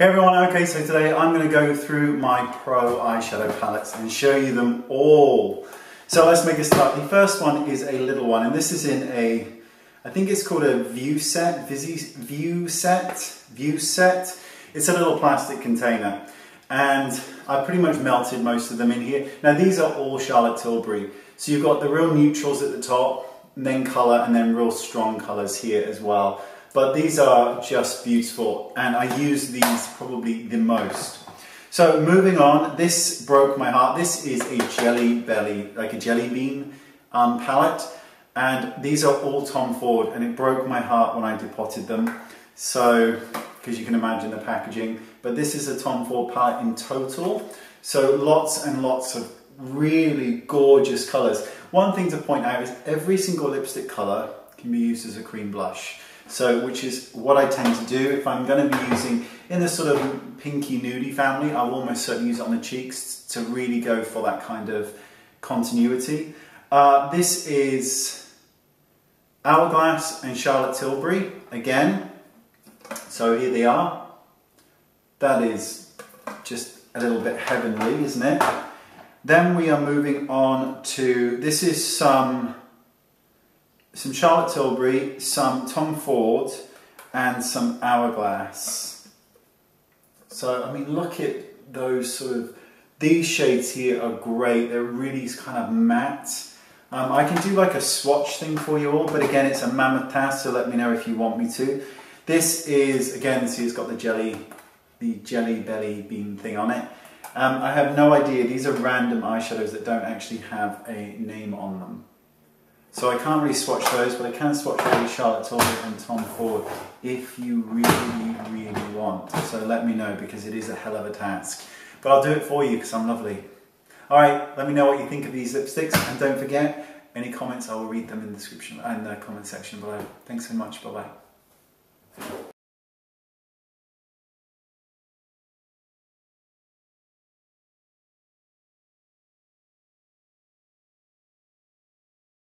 Hey everyone, okay, so today I'm going to go through my Pro eyeshadow palettes and show you them all. So let's make a start. The first one is a little one, and this is in a, I think it's called a view set, view set, view set. It's a little plastic container, and I pretty much melted most of them in here. Now these are all Charlotte Tilbury. So you've got the real neutrals at the top, then colour, and then real strong colours here as well. But these are just beautiful, and I use these probably the most. So moving on, this broke my heart. This is a jelly belly, like a jelly bean um, palette. And these are all Tom Ford, and it broke my heart when I depotted them. So, because you can imagine the packaging. But this is a Tom Ford palette in total. So lots and lots of really gorgeous colors. One thing to point out is every single lipstick color can be used as a cream blush. So, which is what I tend to do. If I'm going to be using in the sort of pinky nudie family, I will almost certainly use it on the cheeks to really go for that kind of continuity. Uh, this is Hourglass and Charlotte Tilbury again. So here they are. That is just a little bit heavenly, isn't it? Then we are moving on to, this is some, some Charlotte Tilbury, some Tom Ford, and some Hourglass. So, I mean, look at those sort of, these shades here are great. They're really kind of matte. Um, I can do like a swatch thing for you all, but again, it's a mammoth task, so let me know if you want me to. This is, again, see it's got the jelly, the jelly belly bean thing on it. Um, I have no idea. These are random eyeshadows that don't actually have a name on them. So I can't really swatch those, but I can swatch really Charlotte Tilbury and Tom Ford if you really, really want. So let me know because it is a hell of a task. But I'll do it for you because I'm lovely. All right, let me know what you think of these lipsticks. And don't forget, any comments, I will read them in the description and the comment section below. Thanks so much. Bye-bye.